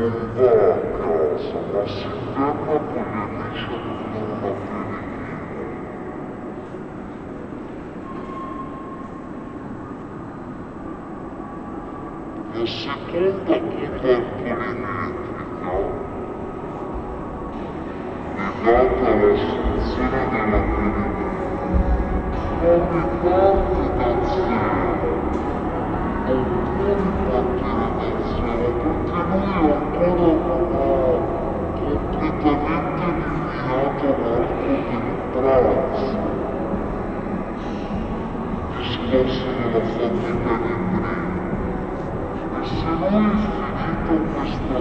non va a casa, ma si ferma con gli amici a prendere un aperitivo. και να έρθει την πράξη. Δυσκόσιλε λαφθάνθηκαν οι πριν, εσυνόησαν ήτον μες τα